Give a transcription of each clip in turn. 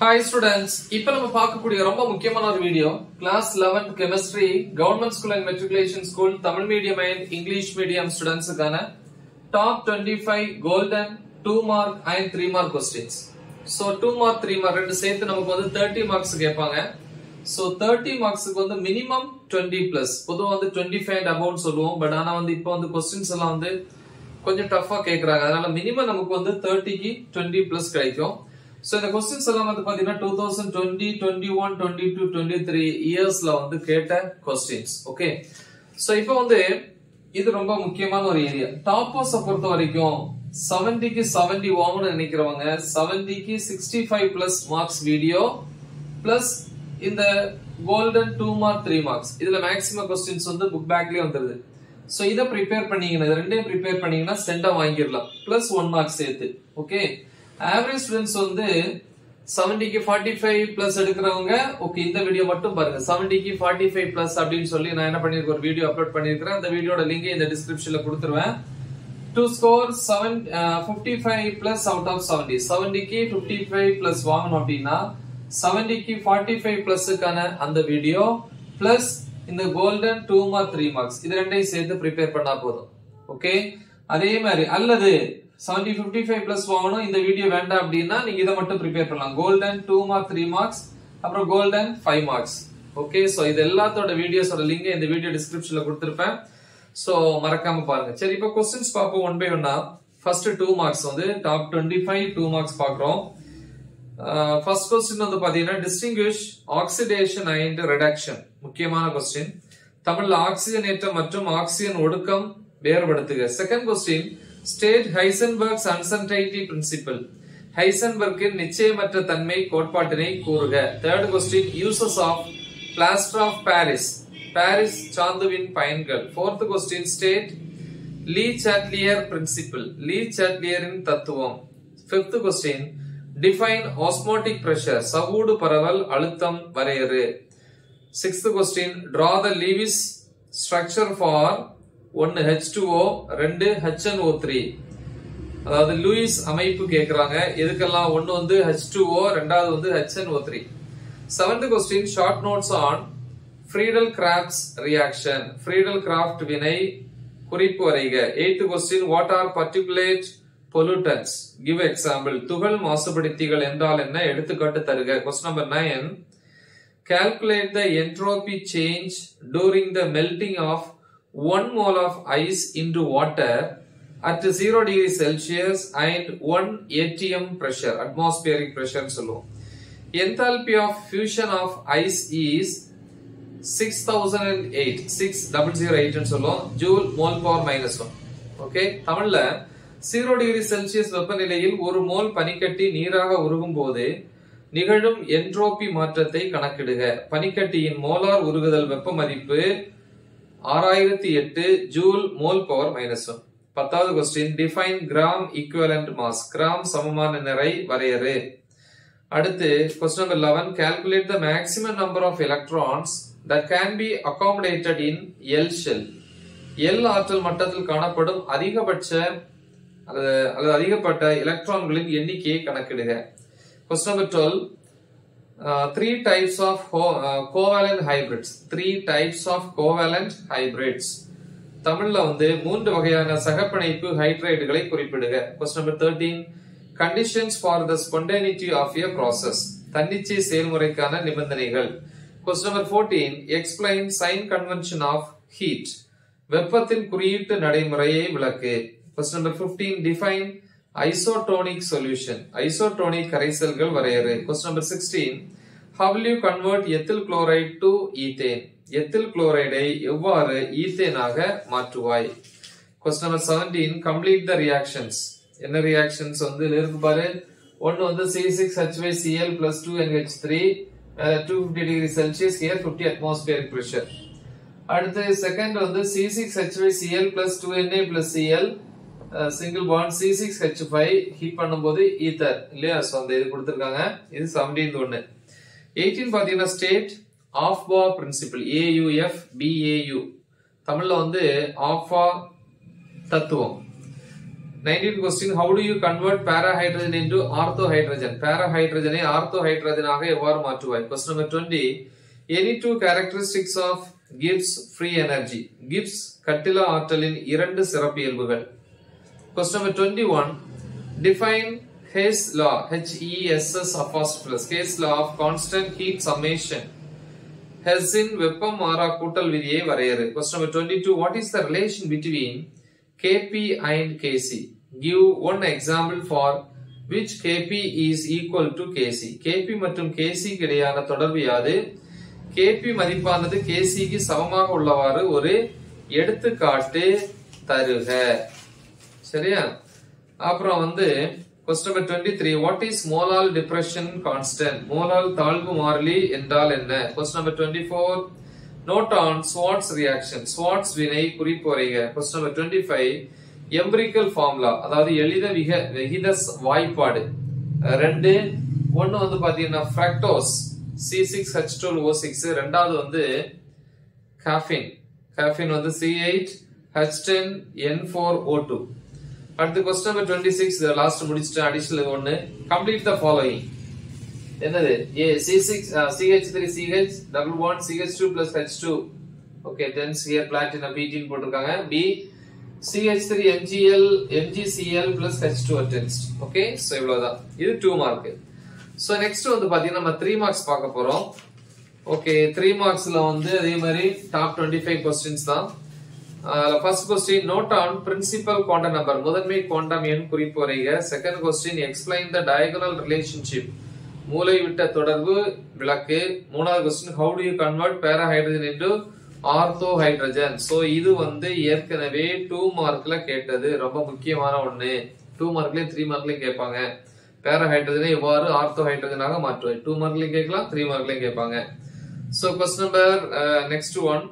Hi students இப்போ நம்ம பார்க்கக்கூடிய ரொம்ப முக்கியமான ஒரு video class 11th chemistry government school and matriculation school Tamil medium and English medium ஸ்டூடெண்ட்ஸுக்கான top 25 five golden two mark and three mark questions so two mark three mark ரெண்டு சேர்த்து நமக்கு வந்து தேர்ட்டி மார்க்ஸ் கேட்பாங்க. ஸோ தேர்ட்டி மார்க்ஸுக்கு வந்து minimum twenty plus பொதுவாக வந்து twenty five and about சொல்லுவோம். பட் ஆனால் வந்து இப்போ வந்து கொஸ்டின்ஸ் எல்லாம் வந்து கொஞ்சம் டஃபா கேட்குறாங்க அதனால மினிமம் நமக்கு வந்து தேர்ட்டிக்கு டுவெண்ட்டி பிளஸ் கிடைக்கும். ஸோ இந்த கொஸ்டின்ஸ் எல்லாம் வந்து பாத்தீங்கன்னா two thousand twenty twenty one twenty two twenty three இயர்ஸ்ல வந்து கேட்ட கொஸ்டின்ஸ் ஓகே ஸோ இப்போ வந்து இது ரொம்ப முக்கியமான ஒரு ஏரியா டாப்பர்ஸ் பொறுத்த வரைக்கும் செவன்டிக்கு செவன்டி வாங்கணும்னு நினைக்கிறவங்க செவன்டிக்கு sixty five plus marks video plus இந்த golden two mark three marks இதுல மேக்ஸிமம் கொஸ்டின்ஸ் வந்து புக் பேக்லயே வந்துருது. சோ இதை ப்ரிப்பேர் பண்ணீங்கன்னா ரெண்டையும் ப்ரிப்பேர் பண்ணீங்கன்னா சென்டா வாங்கிடலாம். பிளஸ் ஒன் மார்க் சேர்த்து. ஓகே ஆவரேஜ் ஸ்டூடெண்ட்ஸ் வந்து செவன்டிக்கு ஃபார்ட்டி ஃபைவ் பிளஸ் எடுக்கிறவங்க ஓகே இந்த வீடியோ மட்டும் பாருங்க. செவன்டிக்கு ஃபார்ட்டி ஃபைவ் பிளஸ் அப்படின்னு சொல்லி நான் என்ன பண்ணிருக்கேன் ஒரு வீடியோ அப்லோட் பண்ணிருக்கிறேன். அந்த வீடியோட லிங்க் இந்த டிஸ்கிரிப்ஷன்ல கொடுத்துருவேன். To score seven fifty five plus out of seventy செவன்டிக்கு fifty five plus வாங்கணும் அப்படின்னா செவன்டிக்கு ஃபார்ட்டி ஃபைவ் பிளஸுக்கான அந்த வீடியோ பிளஸ் இந்த golden two mark three marks இது ரெண்டையும் சேர்த்து ப்ரிப்பேர் பண்ணா போதும். ஓகே அதே மாதிரி அல்லது செவன்டி பிப்டி ஃபைவ் பிளஸ் வாங்கணும். இந்த வீடியோ வேண்டாம் அப்படின்னா நீங்க இதை மட்டும் ப்ரிப்பேர் பண்ணலாம். Golden two mark three marks அப்புறம் golden five marks okay so இது எல்லாத்தோட வீடியோஸோட லிங்க் இந்த வீடியோ டிஸ்கிரிப்ஷன்ல கொடுத்துருப்பேன். சோ மறக்காம பாருங்க. சரி இப்போ கொஸ்டின்ஸ் பார்ப்போம் ஒன் பை ஒன்னா ஃபர்ஸ்ட் டூ மார்க்ஸ் வந்து top twenty five two marks பாக்குறோம் ஃபர்ஸ்ட் கொஸ்டின் வந்து பாத்தீங்கன்னா டிஸ்டிங்விஷ் ஆக்சிடேஷன் அண்ட் ரிடக்ஷன் முக்கியமான கொஸ்டின் தமிழ்ல ஆக்சிஜனேற்றம் மற்றும் ஆக்சிஜன் ஒடுக்கம் வேறுபடுத்துக. Second question state Heisenberg's uncertainty principle ஹைசன்பர்க்கின் நிச்சயமற்ற தன்மை கோட்பாட்டினை கூறுக. Third question uses of plaster of Paris Paris சாந்துவின் பயன்கள். Fourth question state Le Chatelier principle Le சாட்லியரின் தத்துவம். Fifth question define osmotic pressure சவூடு பரவல் அழுத்தம் வரையறு. Sixth question draw the Lewis structure for ஒன்னு H two O ரெண்டு ஹெச்என் O three அதாவது Lewis அமைப்பு கேட்கிறாங்க எதுக்கெல்லாம்? ஒன்னு வந்து ஹெச் டூ ஓ ரெண்டாவது வந்து HN O three seventh question short notes on Friedel Crafts reaction Friedel Craft வினை குறிப்பு வரைக. Eighth question what are particulate pollutants give example துகள் மாசுபடுத்திகள் என்றால் என்ன? எடுத்துக்காட்டு தருக. Question number nine calculate the entropy change during the melting of 1 mole of ice into water at 0 degree Celsius and 1 atm pressure, atmospheric pressure சொல்லும். Enthalpy of fusion of ice is 6008, 6008 ன்னு Joule mole power minus 1. Okay தமிழ்ல 0 degree Celsius வெப்பநிலையில் ஒரு mole பனிக்கட்டி நீராக உருகும் போது நிகழும் என்ட்ரோபி மாற்றத்தை கணக்கிடுக பனிக்கட்டியின் மோலார் உருகுதல் வெப்ப மதிப்பு ஆறாயிரத்தி எட்டு joule mole power minus one பத்தாவது question define gram equivalent mass gram சமமான நிறை வரையறு. அடுத்து question number eleven calculate the maximum number of electrons that can be accommodated in L shell L ஆற்றல் மட்டத்தில் காணப்படும் அதிகபட்ச அல்லது அல்லது அதிகப்பட்ட எலக்ட்ரான்களின் எண்ணிக்கையை கணக்கிடுக. Question number twelve Uh, three types of uh, covalent hybrids. Three types of covalent hybrids. தமிழ்ல வந்து மூன்று வகையான சகப்பிணைப்பு ஹைட்ரைடுகளை குறிப்பிடுக. Question number thirteen conditions for the spontaneity of a process தன்னிச்சை செயல்முறைக்கான நிபந்தனைகள். Question number fourteen explain sign convention of heat வெப்பத்தின் குறியீட்டு நடைமுறையை விளக்கு. Question number fifteen define isotonic solution isotonic கரைசல்கள் வரையறு. Question number sixteen how you convert ethyl chloride to ethane ethyl குளோரைடை எவ்வாறு ஈத்தேனாக மாற்றுவாய்? Question number seventeen complete the reactions என்ன reactions வந்து இருக்கு பாரு. ஒன்னு வந்து C six H five CL plus two NH three two fifty degree Celsius here fifty atmosphere pressure அடுத்து second வந்து C six H five CL plus two NA plus CL single bond C six H five heat பண்ணும்போது ether இல்லையா? So அந்த இது கொடுத்துருக்காங்க. இது seventeen ஒன்று eighteen பார்த்தீங்கன்னா ஸ்டேட் ஆஃப் பா பிரின்சிபிள் ஏயுஎஃப் பிஏயு தமிழில் வந்து ஆஃபா தத்துவம். 19th question how do you convert parahydrogen into ortho hydrogen I ortho ஹைட்ரஜனாக எவ்வாறு மாற்றுவாய்? Question number 20 any two characteristics of Gibbs free energy Gibbs கட்டிலா ஆற்றலின் இரண்டு சிறப்பியல்புகள். Question number 21 define Hess law H E S S apostrophe Hess law of constant heat summation Hessin வெப்பம் மாறா கூட்டல் விதியை வரையறு question number 22 what is the relation between Kp and Kc give one example for which Kp is equal to Kc Kp மற்றும் Kc க்கு இடையான தொடர்பு யாது Kp மதிப்பானது Kc க்கு சமமாக உள்ளவாறு ஒரு எடுத்துக்காட்டு தருக சரியா? அப்புறம் வந்து question number twenty three what is molal depression constant molal தாழ்வு மாறிலி என்றால் என்ன? Question number twenty four note on Swarts reaction Swarts வினை குறிப்பு வரைக. Question number twenty five empirical formula அதாவது எளித விக விகித வாய்ப்பாடு. ரெண்டு ஒன்னு வந்து பாத்தீங்கன்னா fructose C six H twelve O six ரெண்டாவது வந்து காஃபின் காஃபின் வந்து C eight H ten N four O two அடுத்து question number twenty six last முடிச்சுட்டு அடிஷனல் ஒன்னு கம்ப்ளீட் த ஃபாலோயிங் என்னது? A C six CH three CH double one CH two plus H two okay tens here platinum பிடின்னு போட்டிருக்காங்க. B CH three MGL MGCL plus H two அட்டென்ஸ்ட் okay so இவ்வளோதான் இது two mark so next வந்து பார்த்தீங்கன்னா நம்ம three marks பார்க்க போகிறோம் okay three மார்க்ஸில் வந்து அதே மாதிரி டாப் டுவெண்ட்டி ஃபைவ் கொஸ்டின்ஸ் தான். First question note on principal quantum number முதன்மை குவாண்டம் எண் குறிப்பு வரைக. Second question explain the diagonal relationship மூளைவிட்ட தொடர்பு விளக்கு. மூணாவது question how do you convert parahydrogen into ortho hydrogen so இது வந்து ஏற்கனவே டூ மார்க்ல கேட்டது. ரொம்ப முக்கியமான ஒன்று டூ மார்க்லயும் த்ரீ மார்க்லயும் கேட்பாங்க. பேராஹைட்ரஜனை எவ்வாறு ஆர்த்தோ ஹைட்ரஜனாக மாற்றுவது? டூ மார்க்லயும் கேட்கலாம் த்ரீ மார்க்லயும் கேட்பாங்க. So question number next one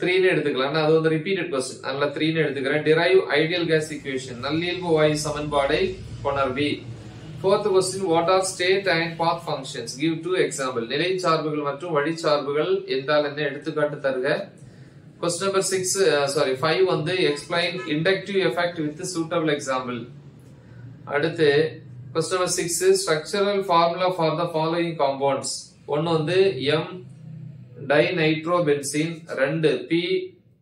த்ரீன்னு எடுத்துக்கலாம். அது வந்து ரிப்பீட்டட் கொஸ்டின் அதனால த்ரீன்னு எடுத்துக்கிறேன். டிரைவ் ஐடியல் கேஸ் இக்குவேஷன் நல்லியல்பு வாயு சமன்பாடை கொணர்வி. Fourth question what are state and path functions give two example நிலை சார்புகள் மற்றும் வழி சார்புகள் என்றால் என்ன? எடுத்துக்காட்டு தருக. Question number six sorry five வந்து explain inductive effect with suitable example அடுத்து question number six structural formula for the following compounds ஒன்று வந்து எம் டைநைட்ரோபென்சீன் ரெண்டு P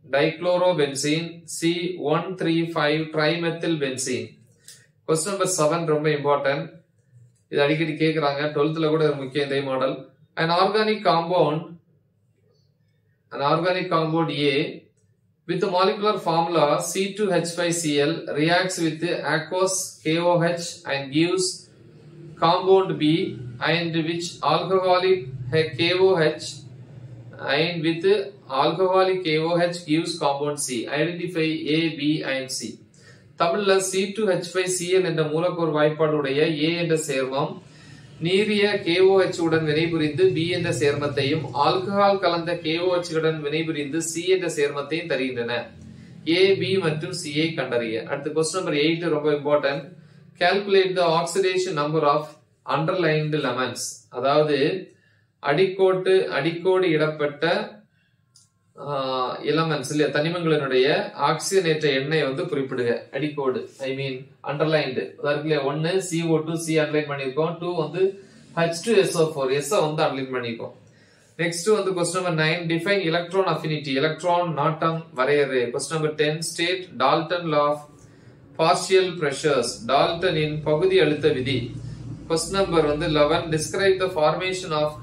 dichlorobenzene C one three five trimethyl benzene question number seven ரொம்ப important இது அடிக்கடி கேட்குறாங்க டுவெல்த்தில் கூட இது முக்கியம் இதே model and organic compound an organic compound A with the molecular formula C2H5Cl reacts with aqueous KOH and gives compound B and which alcoholic KOH ion with alcoholic KOH gives compound C. Identify A, B and C. தமிழ்ல C2H5CN என்ற மூலக்கோர் வாய்ப்பாடுடைய A என்ற சேர்மம் நீரிய KOH உடன் வினைபுரிந்து B என்ற சேர்மத்தையும் alcohol கலந்த KOH உடன் வினைபுரிந்து C என்ற சேர்மத்தையும் தருகின்றன A, B மற்றும் C ஐ கண்டறிய அடுத்து கொஸ்டின் நம்பர் எயிட் ரொம்ப important calculate the oxidation number of underlined elements அதாவது அடிக்கோட்டு அடிக்கோடு இடப்பட்ட எலமெண்ட்ஸ் இல்லையா தனிமங்களினுடைய ஆக்சிஜனேற்ற எண்ணெய் வந்து குறிப்பிடுங்க அடிக்கோடு ஐ மீன் அண்டர்லைன்டு அதாவது இல்லையா? ஒன்னு சிஓ டூ சி அண்டர்லைன் பண்ணியிருக்கோம் டூ வந்து H two SO four SO வந்து அண்டர்லைன் பண்ணியிருக்கோம் நெக்ஸ்ட் வந்து question number nine define electron affinity electron நாட்டம் வரையறு. Question number ten state Dalton law of partial pressures டால்டனின் பகுதி அழுத்த விதி. கொஸ்டின் நம்பர் வந்து eleven describe the formation of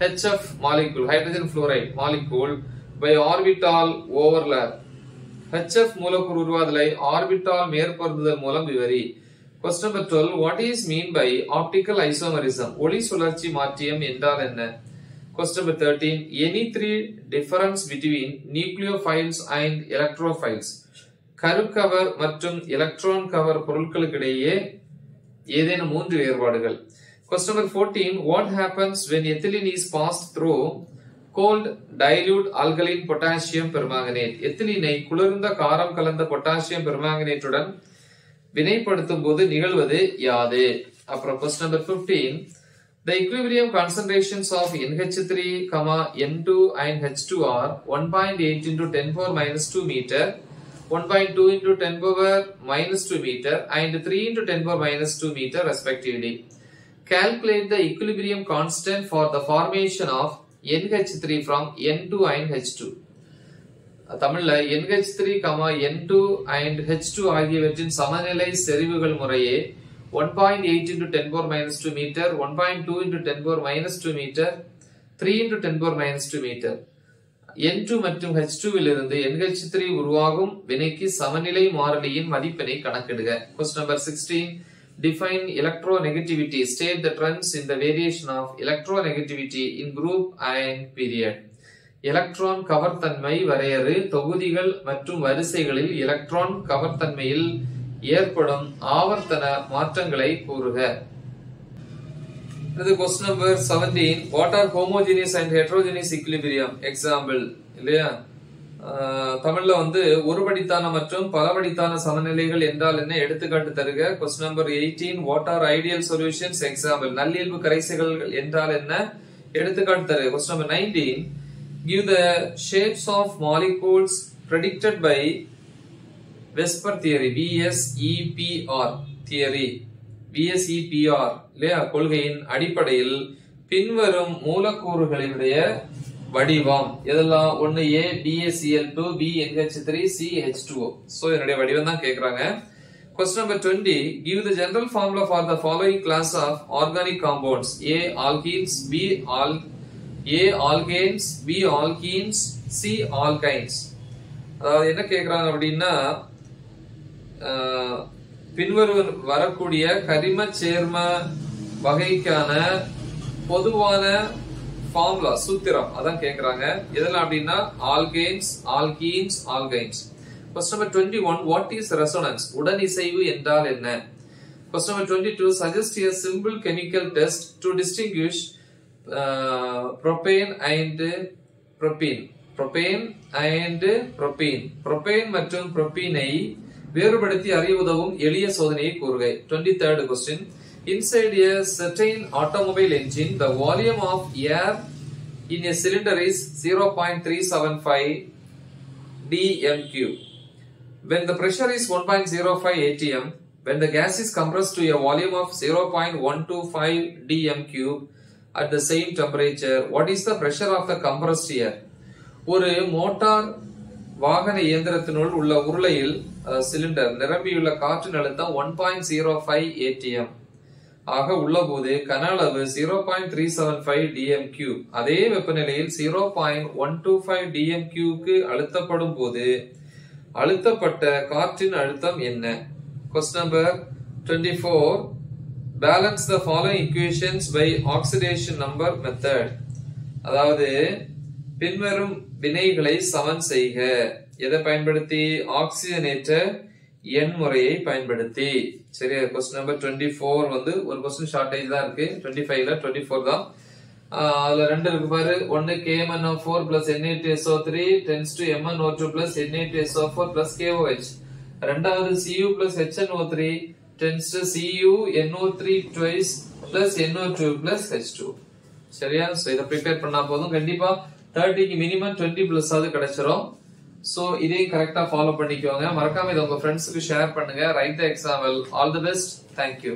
HF molecule hydrogen fluoride molecule by orbital overlap. HF மூலக்கூறு உருவாதலை orbital மேற்பொருந்துதல் மூலம் விவரி. Question number twelve what is mean by optical isomerism ஒளி சுழற்சி மாற்றியம் என்றால் என்ன? Question number thirteen any three difference between nucleophiles and electrophiles cover மற்றும் electron கவர் பொருட்களுக்கிடையே ஏதேனும் மூன்று வேறுபாடுகள். Question number 14. What happens when ethylene is passed through cold dilute alkaline potassium permanganate? எத்திலீனை குளிர்ந்த காரம் கலந்த பொட்டாசியம் பெர்மாங்கனேட்டுடன் வினைப்படுத்தும் போது நிகழ்வது யாது அப்புறம் question number 15 The equilibrium concentrations of NH3, N2 and H2 are 1.8 into 10 power minus 2 meter 1.2 into 10 power minus 2 meter and 3 into 10 power minus 2 meter respectively. Calculate the equilibrium constant for the formation of NH3 from N2 and H2. தமிழ்ல NH3, N2 and H2 ஆகியவற்றின் சமநிலை செறிவுகள் முறையே 1.8 into 10 power minus 2 meter, 1.2 into 10 power minus 2 meter, 3 into 10 power minus 2 meter. N2 மற்றும் H2 இலிருந்து NH3 உருவாகும் வினைக்கு சமநிலை மாறிலியின் மதிப்பினை கணக்கிடுக. Question number 16. Define electronegativity. State the trends in the variation of electronegativity in group and period. Electron கவர்த்தன்மை வரையறு தொகுதிகள் மற்றும் வரிசைகளில் எலக்ட்ரான் கவர்த்தன்மையில் ஏற்படும் ஆவர்த்தன மாற்றங்களை கூறுக இது question number seventeen what are homogeneous and heterogeneous equilibrium example இல்லையா தமிழ்ல வந்து ஒருபடித்தான மற்றும் பலபடித்தான சமநிலைகள் என்றால் என்ன? எடுத்துக்காட்டு தருக. Question number eighteen what are ideal solutions example நல்லியல்பு கரைசல்கள் என்றால் என்ன? எடுத்துக்காட்டு தருக. Question number nineteen give the shapes of molecules predicted by VSEPR theory VSEPR theory VSEPR இல்லையா? கொள்கையின் அடிப்படையில் பின்வரும் மூலக்கூறுகளினுடைய வடிவம் இதெல்லாம் ஒன்னு A BACL two B NH three C H two so என்னுடைய வடிவம் தான் கேட்கறாங்க question number twenty give the general formula for the following class of organic compounds A alkenes B all A alkanes B alkenes C alkynes அதாவது என்ன கேட்குறாங்க அப்படின்னா பின்வரும் வரக்கூடிய கரிம சேர்ம வகைக்கான பொதுவான ஃபார்முலா சூத்திரம். அதான் கேக்குறாங்க. எதெல்லாம் அப்படின்னா alkanes alkenes alkynes question number twenty one what is resonance இசைவு என்றால் என்ன? Question number twenty two suggest ear simple chemical test to distinguish propane and propene propane and propene propane மற்றும் ப்ரொபீனை வேறுபடுத்தி அறிய உதவும் எளிய சோதனையை கூறுகை. Twenty third question inside a certain automobile engine the volume of air in a cylinder is 0.375 dmq when the pressure is 1.05 atm when the gas is compressed to a volume of 0.125 dm cube at the same temperature what is the pressure of the compressed air ஒரு motor வாகன இயந்திரத்தினுள் உள்ள உருளையில் cylinder நிரம்பியுள்ள காற்றின் அழுத்தம் one point zero five ATM ஆக உள்ளபோது கன அளவு zero point three seven five DM cube அதே வெப்பநிலையில் zero point one two five DM கியூக்கு அழுத்தப்படும் போது அழுத்தப்பட்ட காற்றின் அழுத்தம் என்ன? Question number twenty four balance the following equations by oxidation number method அதாவது பின்வரும் வினைகளை சமன் செய்க. எதை பயன்படுத்தி? ஆக்சிஜனேற்ற எண் முறையை பயன்படுத்தி. சரியா கொஸ்டின் நம்பர் டுவெண்ட்டி ஃபோர் வந்து ஒரு கொஸ்டின் ஷார்டேஜ் தான் இருக்கு. டுவெண்ட்டி ஃபைவ்ல டுவெண்ட்டி ஃபோர் தான் அதுல ரெண்டு இருக்கு பாரு. ஒன்னு KMNO four plus NADSO three tends to MNO two plus NADSO four plus KOH ரெண்டாவது CU plus HNO three tends to CU NO three twice plus NO two plus H two சரியா? So இதை prepare பண்ணா போதும். கண்டிப்பா தேர்ட்டிக்கு minimum twenty plus ஆகுது கிடைச்சிரும். So இதையும் கரெக்டா ஃபாலோ பண்ணிக்கோங்க. மறக்காம இதை உங்க ஃப்ரெண்ட்ஸுக்கு ஷேர் பண்ணுங்க. Write the example all the best thank you